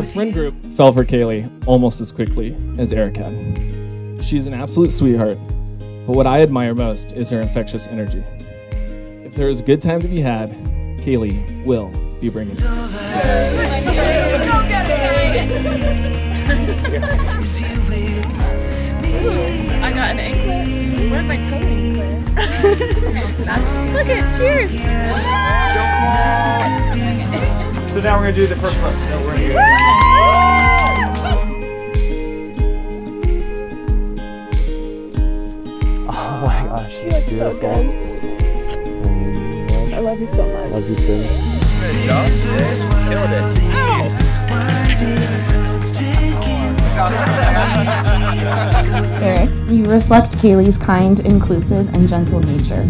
Our friend group fell for Kayley almost as quickly as Eric had. She's an absolute sweetheart, but what I admire most is her infectious energy. If there is a good time to be had, Kayley will be bringing it. I got an anklet. Where's my toe anklet? Look at cheers. So now we're gonna do the first part. So we're gonna do. Oh my gosh, she's beautiful. I love you so much. Love you too. Good job. Killed it. Eric, you reflect Kayley's kind, inclusive, and gentle nature.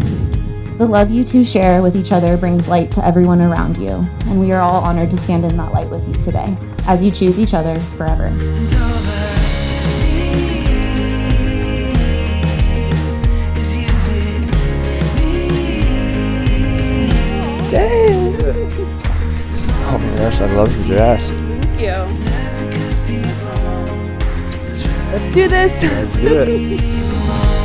The love you two share with each other brings light to everyone around you, and we are all honored to stand in that light with you today as you choose each other forever. Dang. Oh my gosh, I love the dress. Thank you. Let's do this. Let's do it.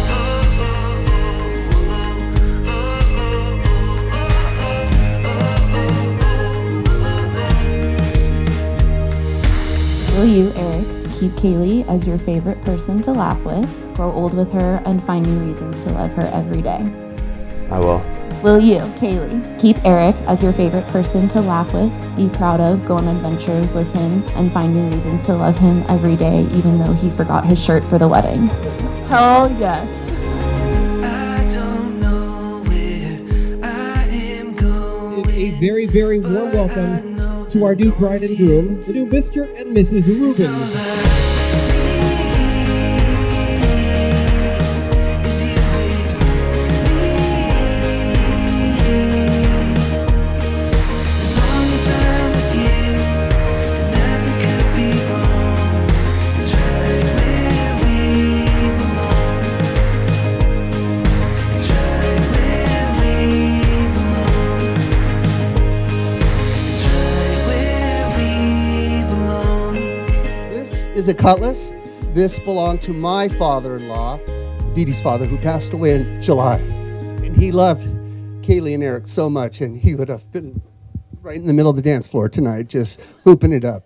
Will you, Eric, keep Kayley as your favorite person to laugh with, grow old with her, and find new reasons to love her every day? I will. Will you, Kayley, keep Eric as your favorite person to laugh with, be proud of, go on adventures with him, and find new reasons to love him every day, even though he forgot his shirt for the wedding? Hell yes. a very, very warm welcome to our new bride and groom, the new Mr. and Mrs. Rubens. Is a cutlass. This belonged to my father in law, Dee Dee's father, who passed away in July. And he loved Kayley and Eric so much, and he would have been right in the middle of the dance floor tonight, just hooping it up.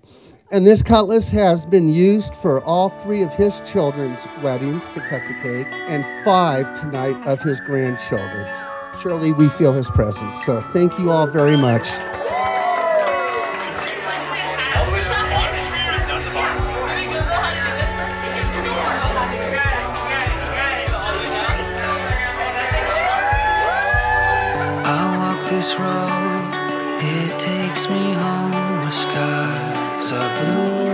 And this cutlass has been used for all three of his children's weddings to cut the cake, and five tonight of his grandchildren. Surely we feel his presence. So thank you all very much. This road, it takes me home where skies are blue.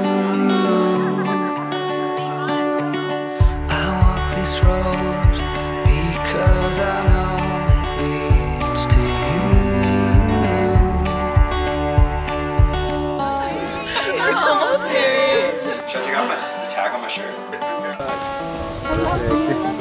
I walk this road because I know it leads to you. almost scary. Should I take off my tag on my shirt?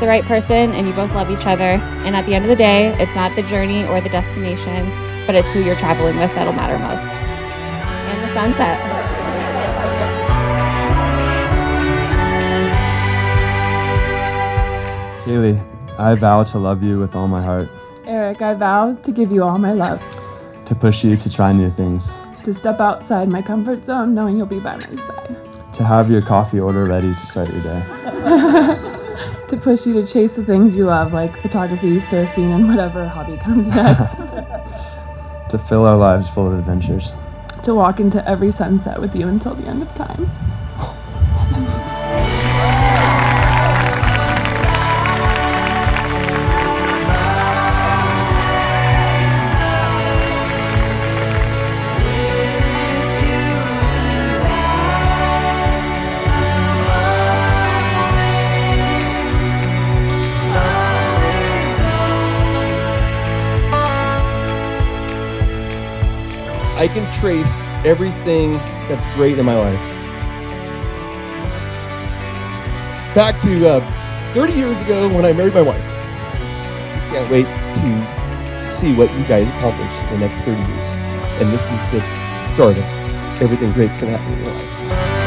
the right person and you both love each other. And at the end of the day, it's not the journey or the destination, but it's who you're traveling with that'll matter most. And the sunset. Kayley, I vow to love you with all my heart, Eric, I vow to give you all my love, to push you to try new things, to step outside my comfort zone knowing you'll be by my side, to have your coffee order ready to start your day, to push you to chase the things you love like photography, surfing, and whatever hobby comes next, to fill our lives full of adventures. to walk into every sunset with you until the end of time. I can trace everything that's great in my life back to uh, 30 years ago when I married my wife. Can't wait to see what you guys accomplish in the next 30 years. And this is the start of everything great's going to happen in your life.